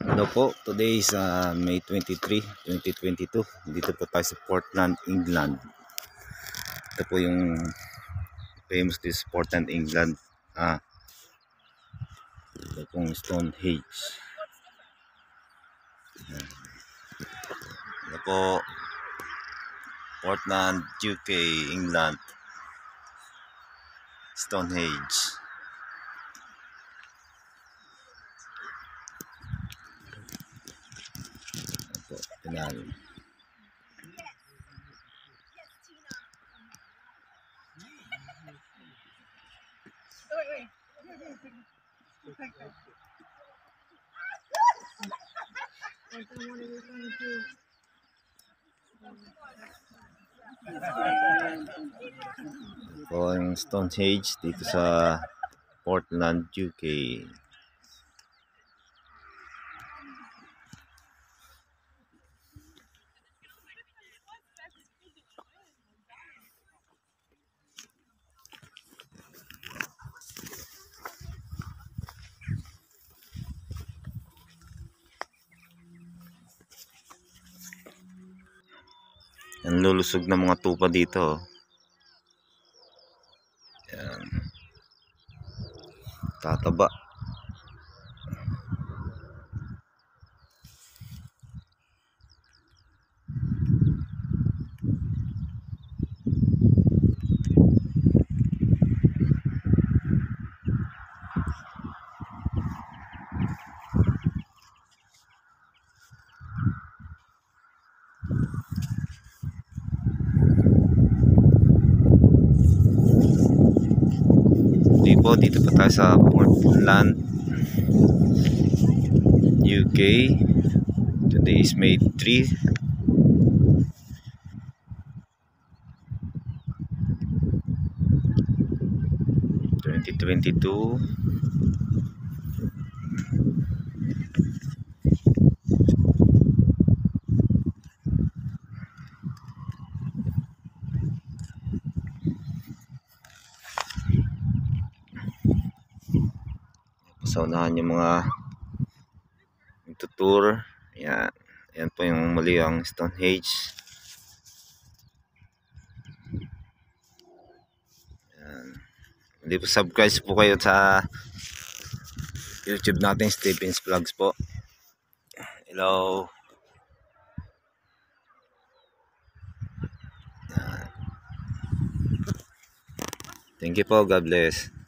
Hello po, today is uh, May 23, 2022. Dito po tayo sa Portland, England. Ito po yung famous this Portland, England. Ah, ito pong Stonehenge. Ito po, Portland, UK, England. Stonehenge. Ito pinalo. Ito ang Stonehenge dito sa Portland, UK. Ang lulusog ng mga tupa dito. oh. Yan. Tataba. Po, dito pa tayo sa Portland, UK. Today is May 3. Twenty twenty two. Sa unahan yung mga tutur yan yan po yung muli ang Stonehenge. Yan hindi po subscribe po kayo sa youtube natin Stephen's Vlogs po. Hello. Thank you po. God bless